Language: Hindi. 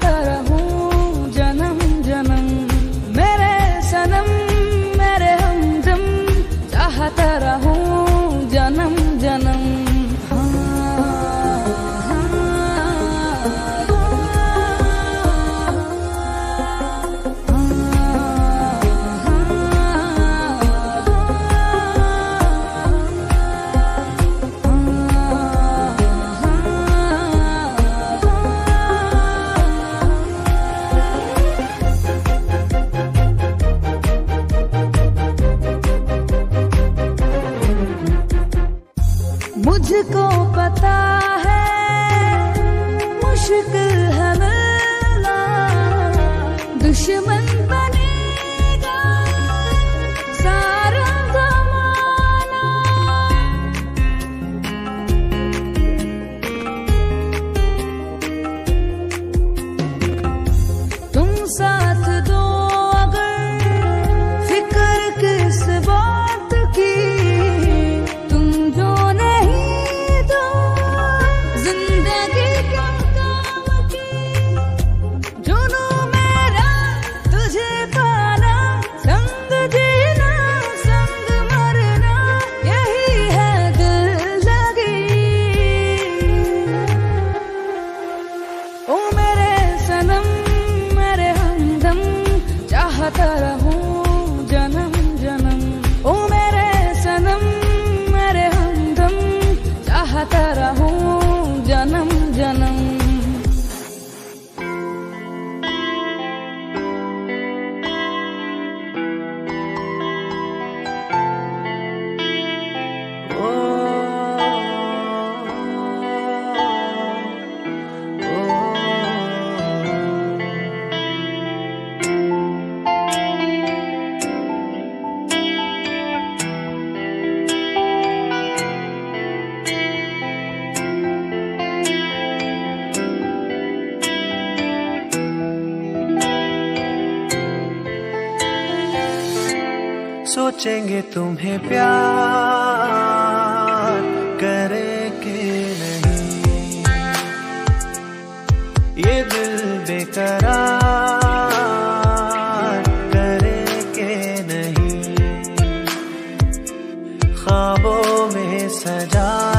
তারা मुझको पता है मुश्किल है मिलना दुश्मन बनेगा तुम सा चाहता रहूँ जन्म जन्म। ओ मेरे सनम मेरे हमदम। चाहता रहूँ जन्म जन्म। सोचेंगे तुम्हें प्यार करेंगे नहीं? ये दिल बेकरार नहीं? ख्वाबों में सजा